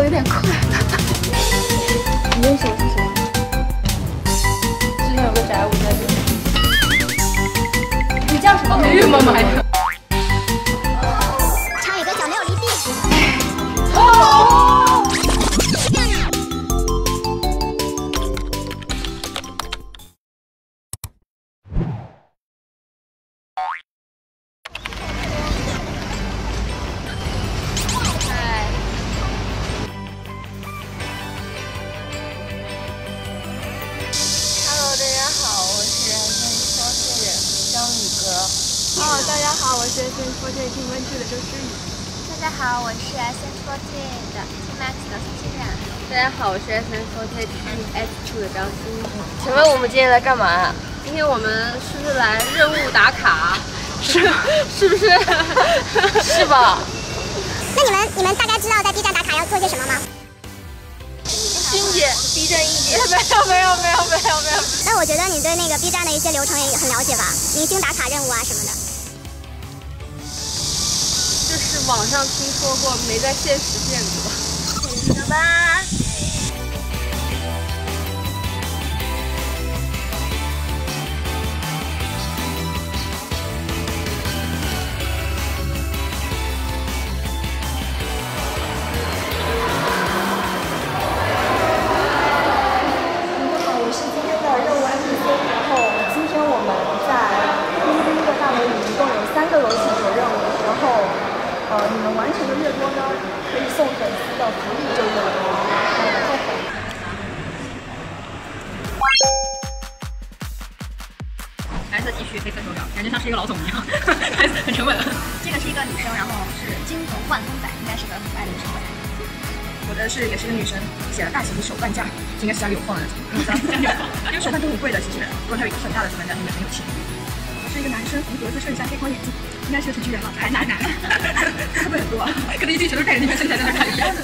走有点快。你认识我是谁？之前有个宅舞在这里。你叫什么？哎呦妈妈呀！哦，大家好，我是 S N 4 T 听温剧的周诗雨。大家好，我是 S N 4 T 的 T Max 的苏清远。大家好，我是 S N 4 T S Two 的张欣。请问我们今天来干嘛？今天我们是不是来任务打卡？是 是不是？是吧？那你们你们大概知道在 B 站打卡要做些什么吗？欣姐，B 站一姐。没有没有没有没有没有。那我觉得你对那个 B 站的一些流程也很了解吧？明星打卡任务啊什么的。就是网上听说过，没在现实见过。走吧。白色 T 恤，黑色手表，感觉像是一个老总一样，还很沉稳。这个是一个女生，然后是金童万丰仔，应该是个很可爱的女生吧。我的是也是一个女生，写了大型手办架，应该是家里有放的，你知道家里有放，因为手办都很贵的，其实。如果它有一个很大的手办架，应该很有钱。我是一个男生，红格子衬衫，黑框眼镜，应该是个程序员吧？还男男，会不会很多啊？可能一进全都看着那边身材在那看一样。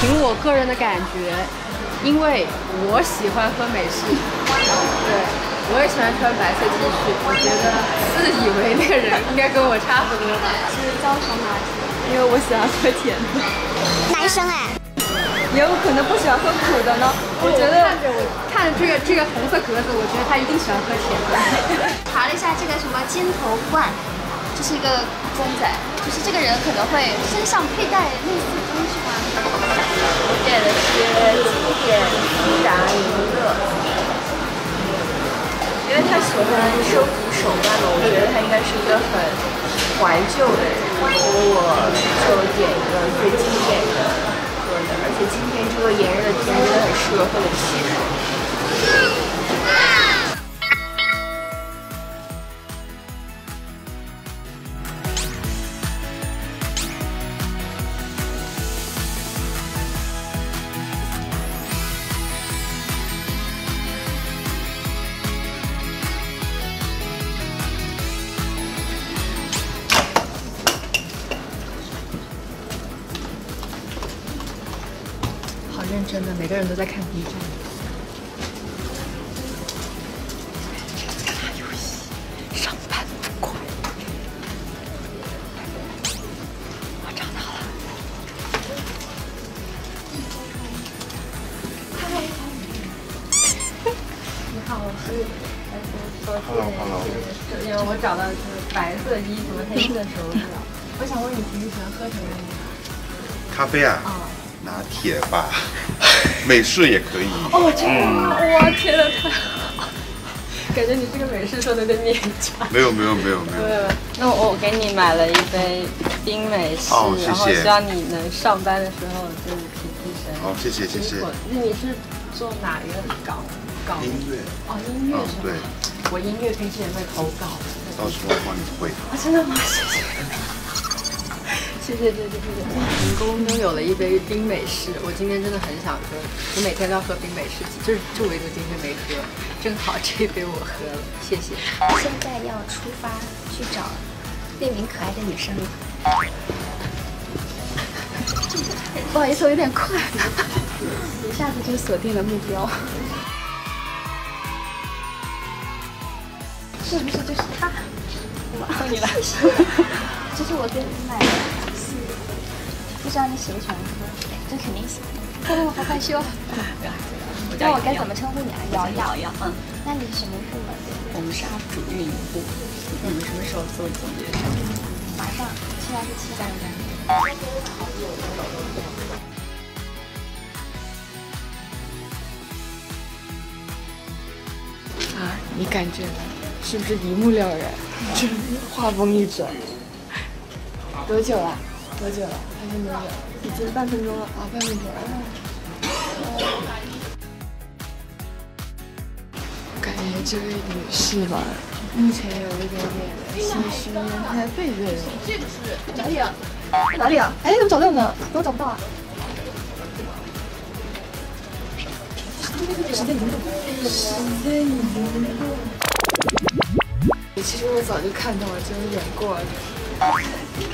凭我个人的感觉，因为我喜欢喝美式，对，我也喜欢穿白色 T 恤。我觉得自以为那个人应该跟我差不多吧。是焦糖拿铁，因为我喜欢喝甜的。男生哎，也有可能不喜欢喝苦的呢。我觉得看着我看着这个这个红色格子，我觉得他一定喜欢喝甜的。查了一下这个什么尖头冠，这是一个公仔，就是这个人可能会身上佩戴类似我点的是经典依然娱乐，因为他喜欢收集手办嘛，我觉得他应该是一个很怀旧的人，所以我就点一个最经典的喝的，而且今天这个炎热的天真的很适合喝点汽水。每个人都在看 B 站。打游戏，上班快。我找到了。你好，我是因为我找到就是白色衣服、黑色手表。我想问你平时喜欢喝什么饮料？咖啡啊，拿铁吧，美式也可以。哦，真的吗？哇，天呐，太好！感觉你这个美式说的有点勉强。没有没有没有没有，那我给你买了一杯冰美式，哦谢谢然后希望你能上班的时候就是提提神。好谢谢谢谢那你是做哪一个岗岗？音乐，哦，音乐嗯是吗？对，我音乐平时也会投稿。到时候帮你会。啊，真的吗？谢谢。谢谢谢谢谢谢！成功拥有了一杯冰美式，我今天真的很想喝，我每天都要喝冰美式，就是就唯独今天没喝，正好这杯我喝了，谢谢。现在要出发去找那名可爱的女生了。不好意思，我有点快。一下子就锁定了目标。是不是就是他？换你了。这是我给你买的，不知道你喜不喜欢喝？这肯定喜欢。哦，好害羞。那我该怎么称呼你啊？瑶瑶瑶。嗯。那你什么部门的？我们是 UP 主运营部。你们什么时候做总结？马上，七月二十七。加油加油！啊，你感觉呢？是不是一目了然？这话锋一转。多久了？多久了？还是没有？已经半分钟了啊，半分钟了。感觉这位女士吧，目前有一点点心虚，因为她在背对我。这个是哪里啊？哪里啊？哎，怎么找到呢？怎么找不到啊？时间已经到，时间已经到。其实我早就看到了，就有点过了。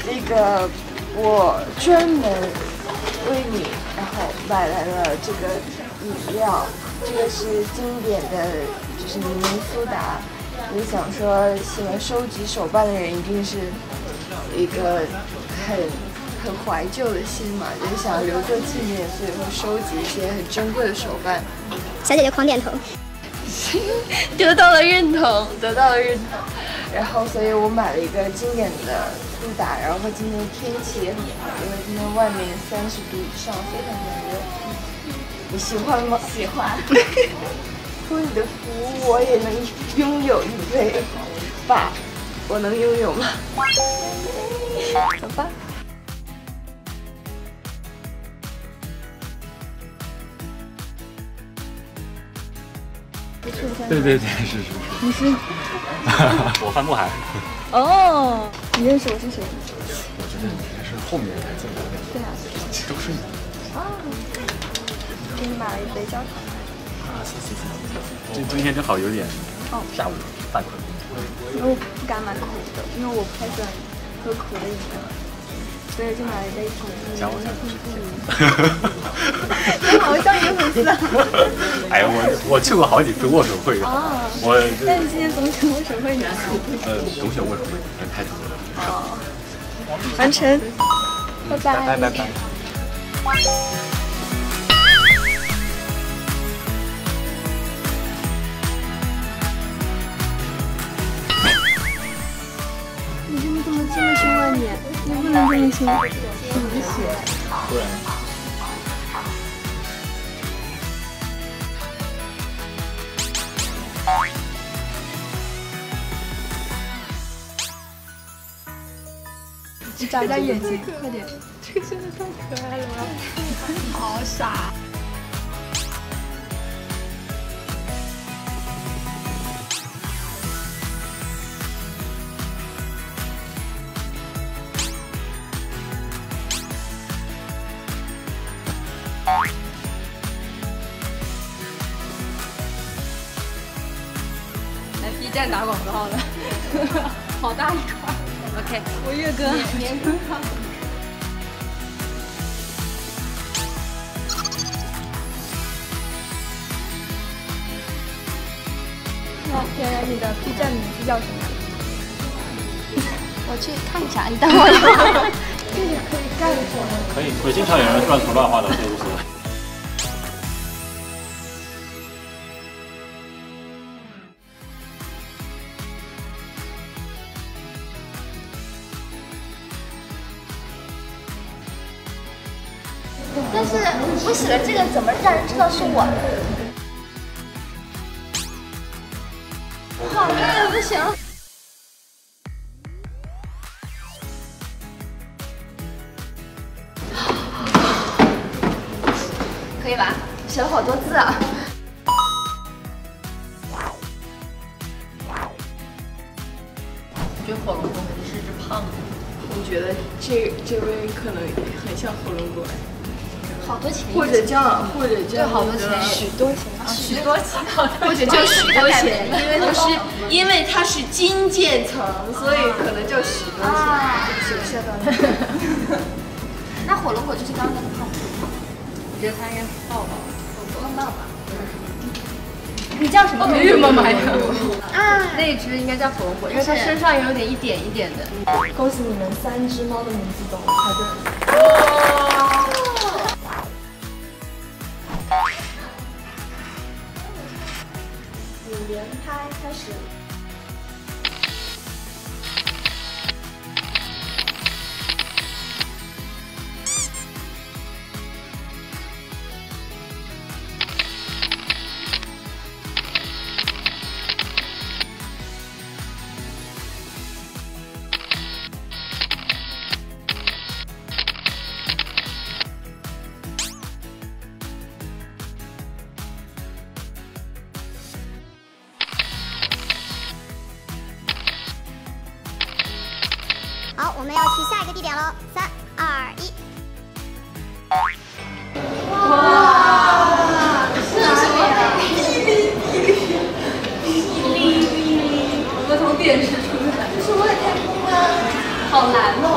那个，我专门为你，然后买来了这个饮料，这个是经典的，就是柠檬苏打。我想说，喜欢收集手办的人一定是一个很很怀旧的心嘛，就是想留作纪念，所以会收集一些很珍贵的手办。小姐姐狂点头。得到了认同，得到了认同。然后，所以我买了一个经典的主打，然后今天天气也很好，因为今天外面三十度以上，非常的热。你喜欢吗？喜欢。托你的福，我也能拥有一杯爸？我能拥有吗？走吧。对对对，是是是。你是？我范慕海。哦，你认识我是谁？我觉得你应该是后面才进来的。对啊。都是你。啊。给你买了一杯焦糖。啊，谢谢谢谢。这今天正好有点哦，下午犯困。因为我不敢买苦的，因为我不太喜欢喝苦的饮料，所以就买了一杯糖。加我下。你好像一个粉丝啊！哎呀，我我去过好几次握手会啊。我。那你今天总选握手会呢？呃，总选握手会，人太多了。哦。完成。拜拜。拜拜拜。你怎么这么这么凶啊你？你不能这么凶，对不起。不然。你眨眨眼睛，快点！这个真的太可爱了，好傻。打广告了，好大一块。OK，我岳哥，年羹汤。那圆圆，你的 B 站名字叫什么？我去看一下，你等我一会儿。这 个可以干什么？可以，会经常有人乱涂乱画的，这无所谓。但是我写了这个，怎么让人知道是我？好累啊，不行。可以吧？写了好多字啊。我觉得火龙果肯定是只胖子。我觉得这这位可能很像火龙果。好多钱，或者叫或者叫好多钱，许多钱，许多钱，或者叫许多钱，因为它是因为它是金渐层，所以可能叫许多钱。是不是吓到你？那火龙果就是刚刚那个胖子。觉得他应该是抱抱，抱抱吧。你叫什么？玉妈妈呀！啊，那只应该叫火龙果，因为它身上有点一点一点的。恭喜你们三只猫的名字都猜对了。嗨开始。好难哦。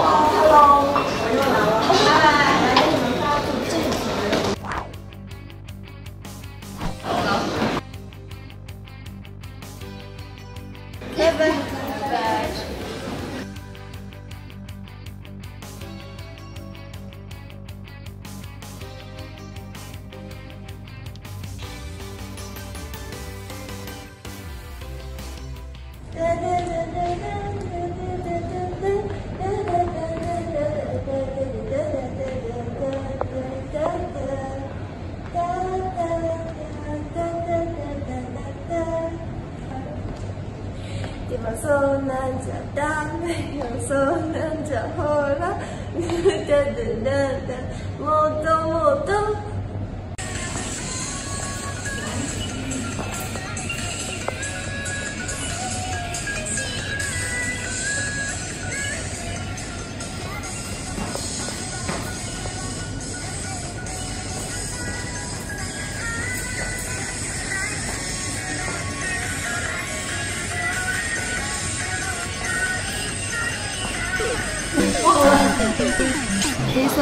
等等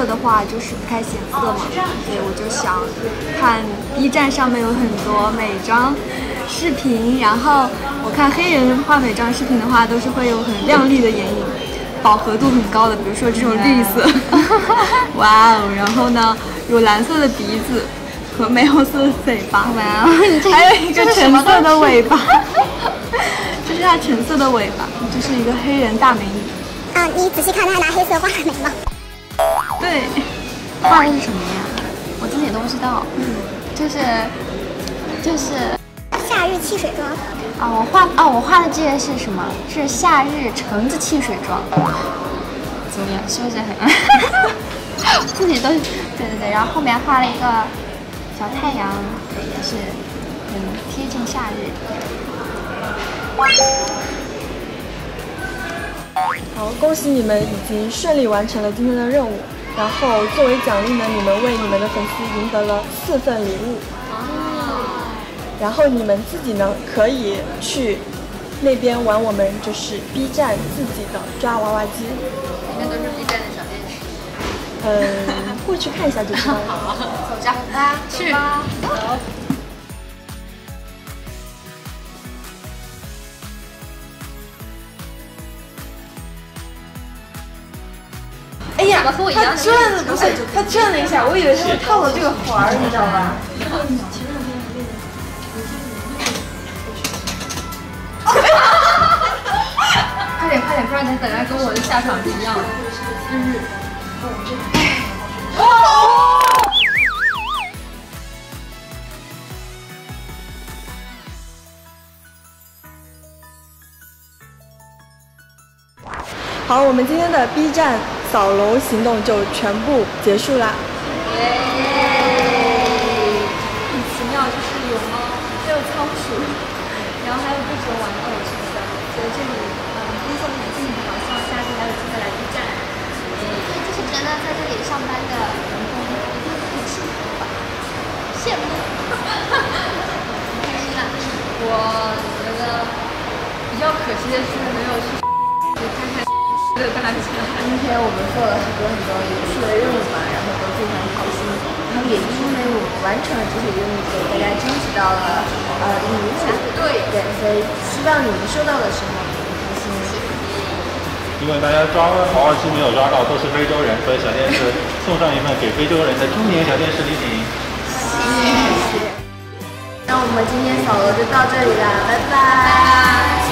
色的话就是不太显色嘛，所以我就想看 B 站上面有很多美妆视频，然后我看黑人画美妆视频的话，都是会有很亮丽的眼影，饱和度很高的，比如说这种绿色，哇哦，然后呢有蓝色的鼻子和玫红色的嘴巴，哇哦，还有一个橙色的尾巴，这是它橙色的尾巴，这是一个黑人大美女。啊，你仔细看，他还拿黑色画了眉毛。对，画的是什么呀？我自己都不知道。嗯，就是就是夏日汽水妆。啊，我画啊，我画的这个是什么？是夏日橙子汽水妆。怎么样？是不是很？自己都对对对，然后后面画了一个小太阳，对，也是很贴近夏日。好，恭喜你们已经顺利完成了今天的任务。然后作为奖励呢，你们为你们的粉丝赢得了四份礼物。然后你们自己呢，可以去那边玩我们就是 B 站自己的抓娃娃机。里面都是 B 站的小电视。嗯，过去看一下就知道了。好，走着吧，去吧，走。哎呀，和我一样他转了不是，他转了一下，我以为他是套了这个环儿，你知道吧？快点快点，不然你等下跟我的下场是一样的。就是，哦！好，我们今天的 B 站扫楼行动就全部结束啦。很奇妙，就是有猫，还有仓鼠，然后还有各种玩偶什么的，觉得这里嗯工作的很幸福，希望下次还有机会来 B 站。所以就是觉得在这里上班的员工一定很幸福吧？羡慕，开心啊！我觉得比较可惜的是没有去去看看这个大家。今天我们做了很多很多有趣的任务吧，然后都非常开心。然后也因为我们完成了这些任务，给大家争取到了呃礼物。对对，所以希望你们收到的时候开心。因为大家抓娃娃机没有抓到，都是非洲人，所以小电视送上一份给非洲人的中年小电视礼品。谢谢。那我们今天扫楼就到这里啦，拜拜。